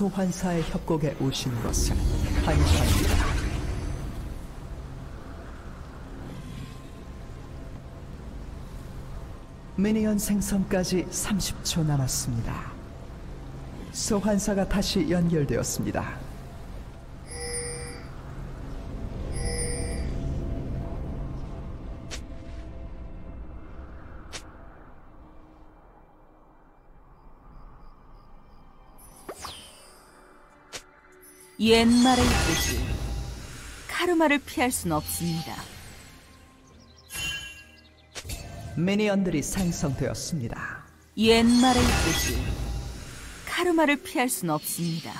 소환사의 협곡에 오신 것을 환영합니다. 미니언 생성까지 30초 남았습니다. 소환사가 다시 연결되었습니다. 옛말에 있듯이 카르마를 피할 순 없습니다. 미니언들이 생성되었습니다. 옛말에 있듯이 카르마를 피할 순 없습니다.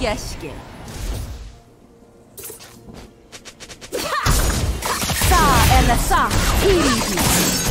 Keşke. Sa, ele sağ. İyi.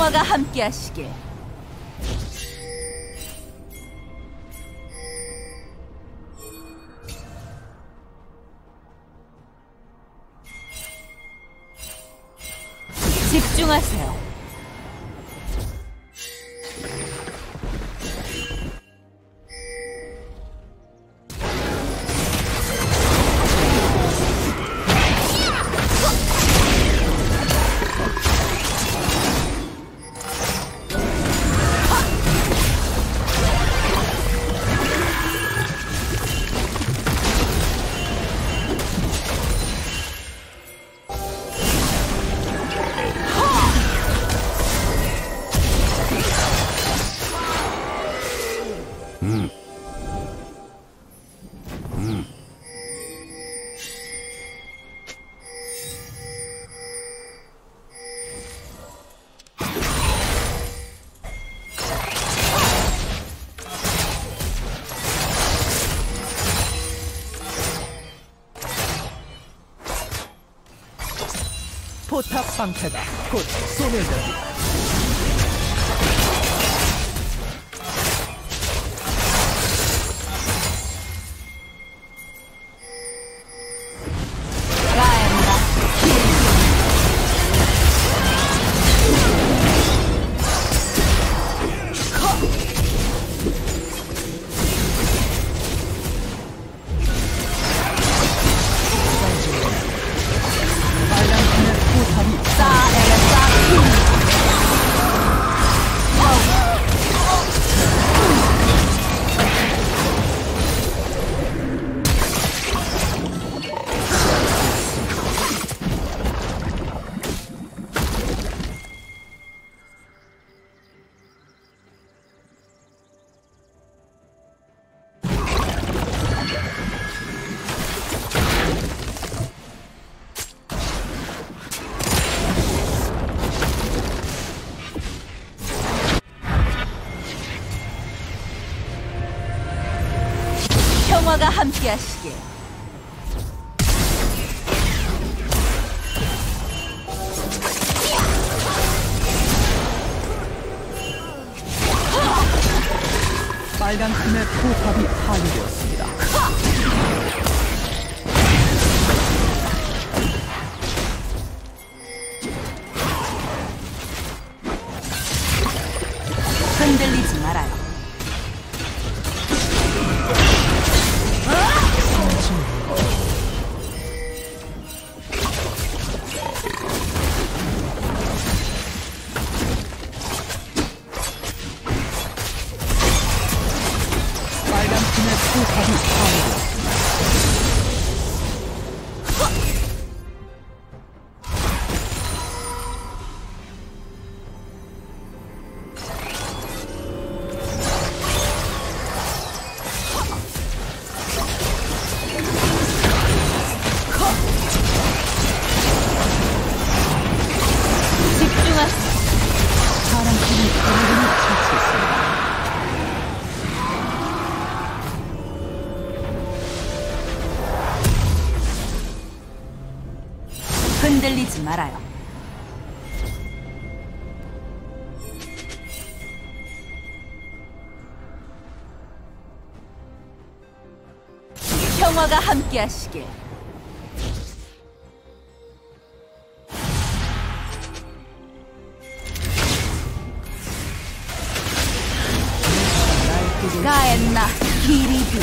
영화가 함께하시길. 집중하세요. 방패다. 곧 쏘는 다 빨간 팀의 포탑이 파괴되었습니다. 평화가 함께하시길. 가엔나 기리비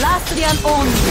라스리안 온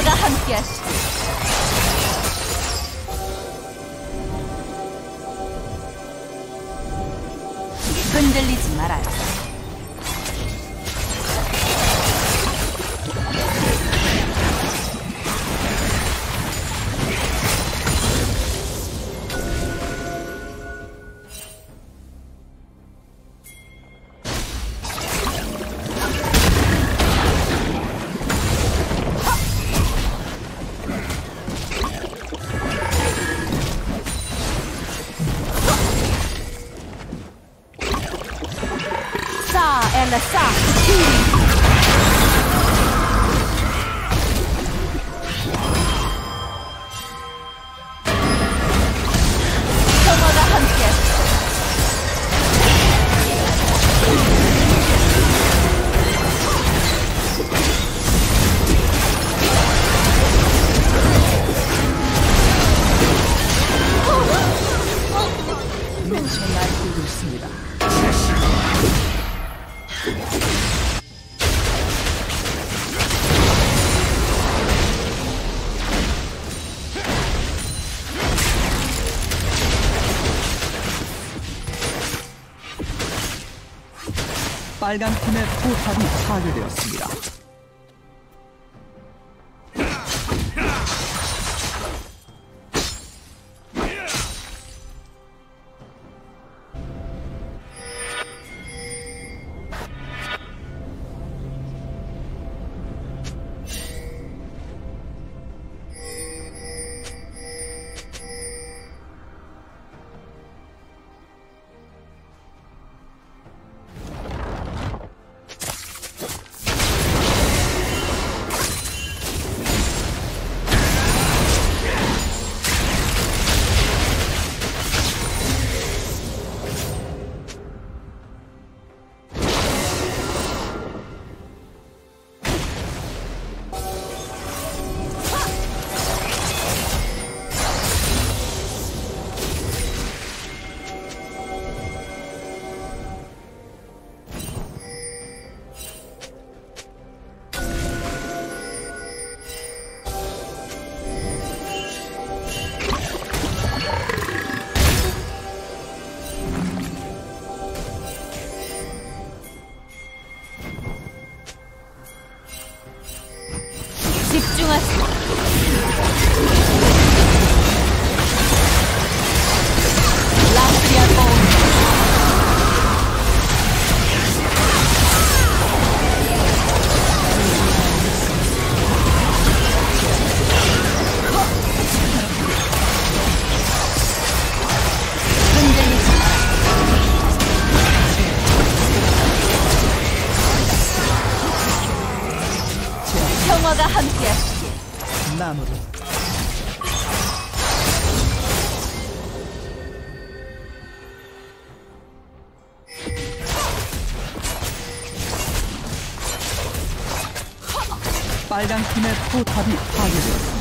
너가 함께하시. and the sock. 빨간 팀의 포탑이 파괴되었습니다. 빨간 팀의 포탑이 파괴되었습니다.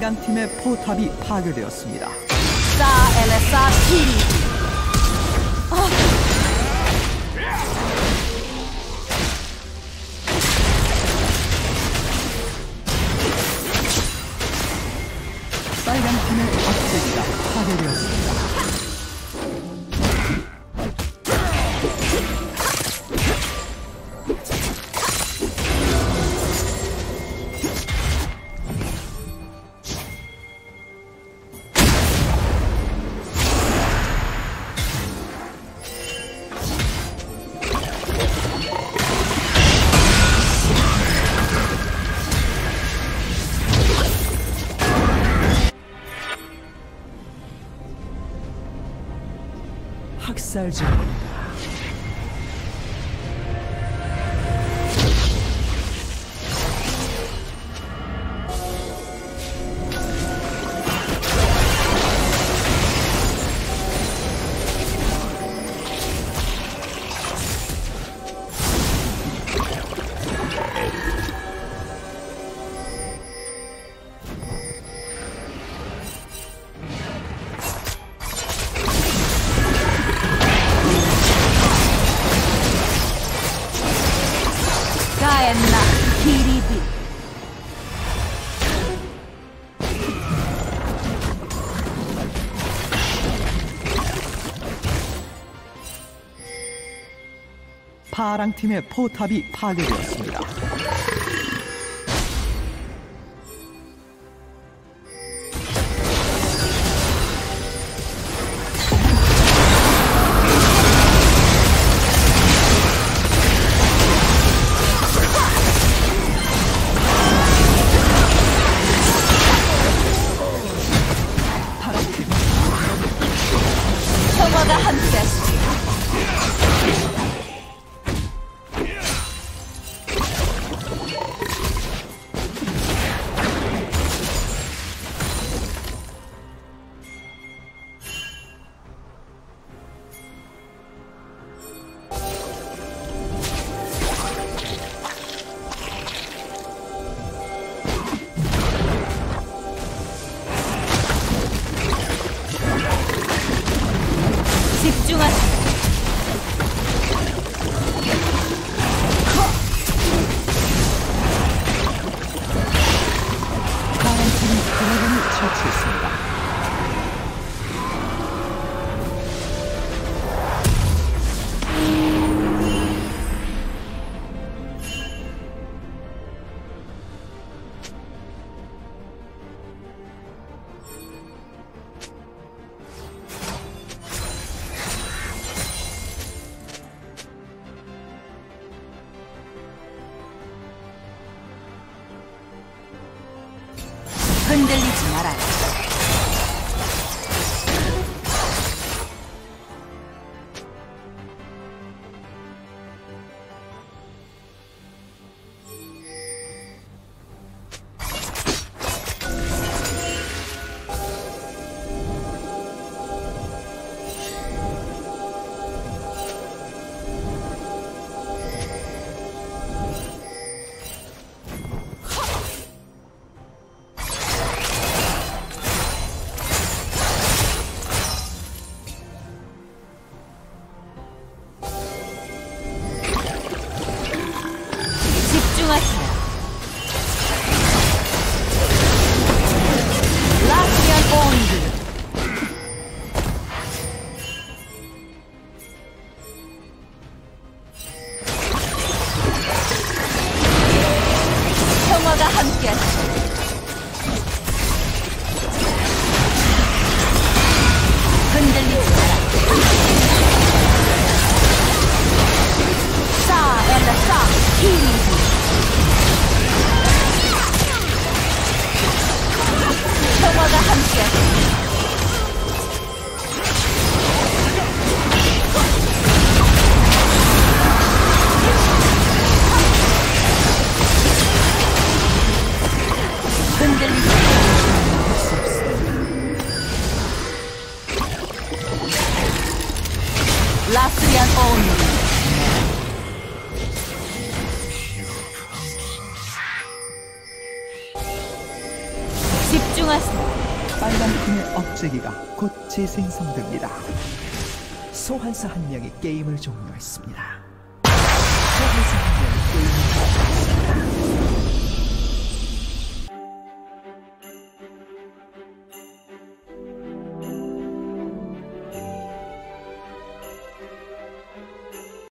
빨간 팀의 포탑이 파괴되었습니다. 사엘 surgeon. 파랑 팀의 포탑이 파괴되었습니다. 수 있습니다. Yeah. 소환사 한 명이 게임을 종료했습니다.